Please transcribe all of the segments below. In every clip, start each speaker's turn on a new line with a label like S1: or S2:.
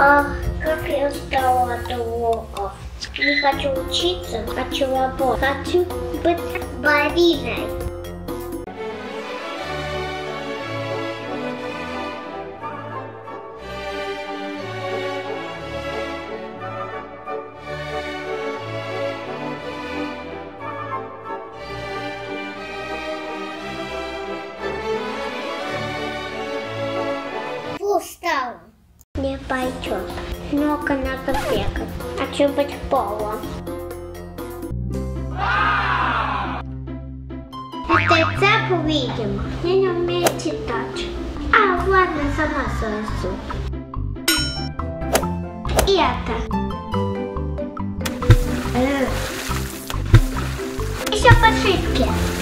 S1: Как я устала от уроков. Не хочу учиться, хочу работать. Хочу быть балериной. Не пойдет. Много надо бегать. Хочу быть полом. Это цеп увидим. Я не умею читать. А, ладно, сама сразу. И это. Э. Еще подшивки. Пугалась.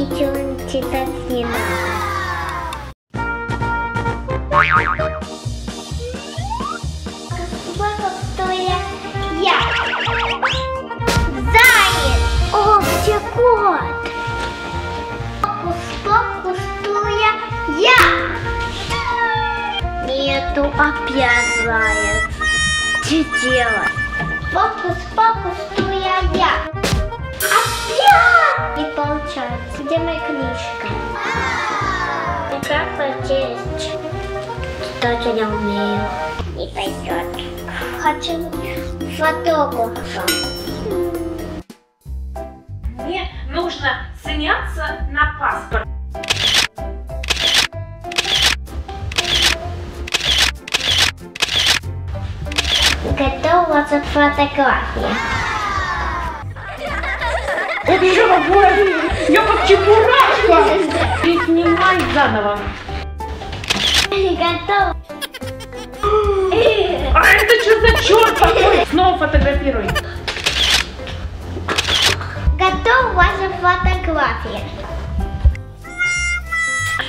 S1: Ничего читать не надо. Фокусуя я. Заяц. О, где кот? Фокус, фокусуя я. Нету опять заяц. Что делать? Фокус, фокус, туя я. Опять! Получается. Где моя книжка? Как прочесть? Что-то не умею. Не пойдет. Хочу фотографа.
S2: Мне нужно сняться на паспорт.
S1: Готова за фотография.
S2: Это что такое? Я как чебурашка. И снимай заново.
S1: Готова.
S2: А это что за черт такой? Снова фотографируй.
S1: Готова ваша фотография.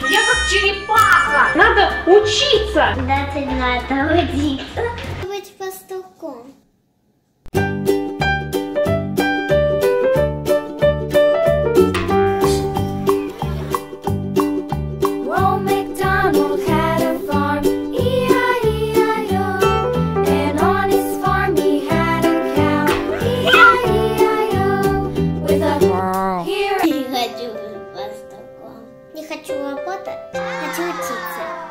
S2: Я как черепаха. Надо учиться.
S1: Да, ты надо учиться. Быть пастухом. Не хочу работать, хочу учиться.